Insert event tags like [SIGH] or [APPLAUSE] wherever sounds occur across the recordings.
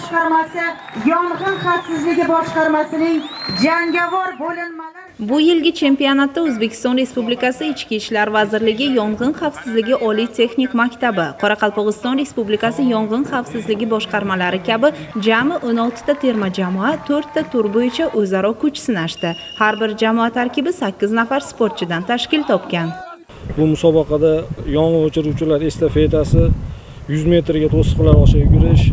boshqarmasi yong'in xavfsizligi boshqarmasining jangovar bo'linmalari Bu yilgi chempionatda O'zbekiston Respublikasi Ichki ishlar vazirligi Yong'in xavfsizligi oliy texnik maktabi, Qoraqalpog'iston Respublikasi yong'in xavfsizligi boshqarmalari kabi jami 16 ta terma jamoa 4 ta tur bo'yicha o'zaro kuch sinashdi. Har bir jamoa tarkibi 8 nafar sportchidan tashkil topgan. Bu musobaqada yong'in o'chiruvchilar estafetasi 100 metrga to'siqlar osha yugurish,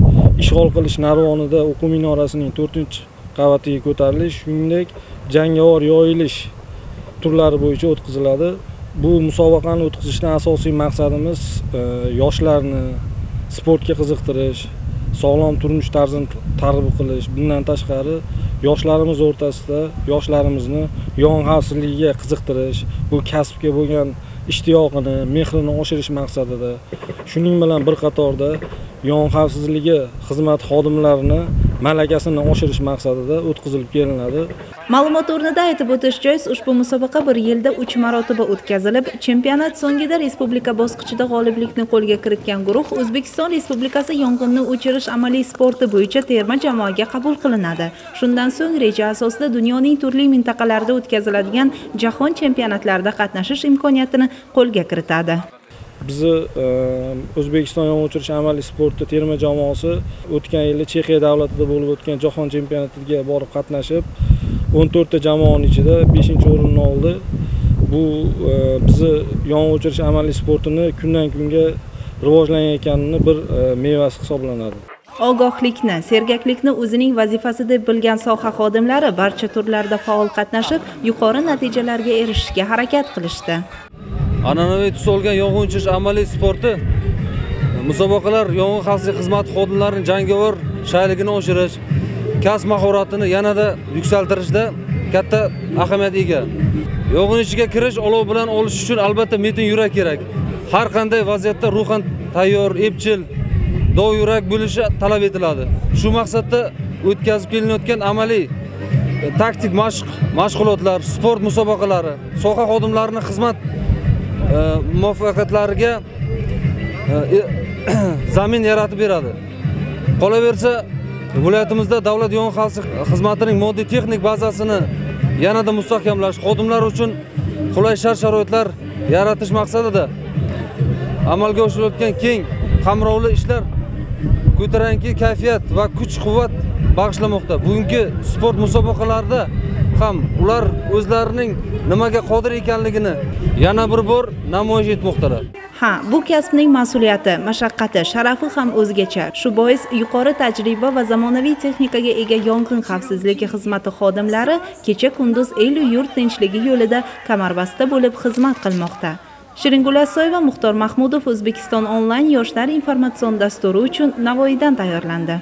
ishg'ol qilish narvonida o'quv minorasining 4-qavatiga ko'tarilish, shuningdek jangovar yoyilish turlari bo'yicha o'tkaziladi. Bu musobaqani o'tkazishdan asosiy maqsadimiz e, yoshlarni sportga qiziqtirish, sog'lom turmush tarzini targ'ib qilish. Bundan tashqari yoshlarimiz o'rtasida yoshlarimizni yong'in xavfsizligiga qiziqtirish, bu kasbga bo'lgan ishtiyoqini, mehrini oshirish maqsadida, shuning bilan bir qatorda yong'in xavfsizligi xizmati xodimlarini malakasini oshirish maqsadida o'tkazilib kelinadi. Ma'lumot o'rnida aytib o'tish joiz, ushbu musobaqa bir yilda 3 marotaba o'tkazilib, chempionat so'ngida respublika bosqichida g'oliblikni qo'lga kiritgan guruh O'zbekiston Respublikasi yong'inni o'chirish amaliy sporti bo'yicha terma jamoaga qabul qilinadi. Shundan so'ng reja asosida dunyoning turli mintaqalarida o'tkaziladigan jahon chempionatlarida qatnashish imkoniyatini qo'lga kiritadi. Bizni e, O'zbekiston yong'in amaliy sporti terma jamoasi o'tgan yili Chexiya davlatida bo'lib o'tgan jahon chempionatiga borib qatnashib, 14 ta jamoaning ichida 5-o'rinni oldi. Bu e, bizni yong'in amaliy sportini kundan kunga rivojlanayotganini bir e, mevasi hisoblanadi. Ogohlikni, sergaklikni o'zining vazifasi deb bilgan soha xodimlari barcha turlarda faol qatnashib, yuqori natijalarga erishishga harakat qilishdi. An'anaviy tus olgan yong'in o'chirish amaliy sporti e, musobaqalar yong'in xavfsizlik xizmati xodimlarining jangovar shayligini oshirish kasb mahoratini yanada yuksaltirishda katta ahamiyatga ega. Yong'in ichiga kirish olov bilan olish uchun albatta metin yurak kerak. Har qanday vaziyatda ruhan tayyor epchil dov yurak bo'lishi talab etiladi. Shu maqsadda o'tkazib kelinayotgan amaliy e, taktik mashq mashg'ulotlar sport musobaqalari soha xodimlarining xizmat Э, muvaffaqiyatlariga э, [COUGHS] zamin yaratib beradi. Qolaversa viloyatimizda davlat yong'in xavfsizlik xizmatining moddiy texnik bazasini yanada mustahkamlash xodimlar uchun qulay shart sharoitlar yaratish maqsadida amalga oshirilayotgan keng qamrovli ishlar ko'tarinki kayfiyat va kuch quvvat bag'ishlamoqda. Bugungi sport musobaqalarida ham ular o'zlarining nimaga qodir ekanligini yana bir bor namoyish etmoqdalar Ha, bu kasbning mas'uliyati, mashaqqati, sharafi ham o'zgacha. Shu bois yuqori tajriba va zamonaviy texnikaga ega yong'in xavfsizligi xizmati xodimlari kecha kunduz el yurt tinchligi yo'lida kamarbasta bo'lib xizmat qilmoqda. Shiringul Asoyeva, Muxtor Mahmudov O'zbekiston onlayn yoshlar informatsion dasturi uchun Navoiydan tayyorlandi.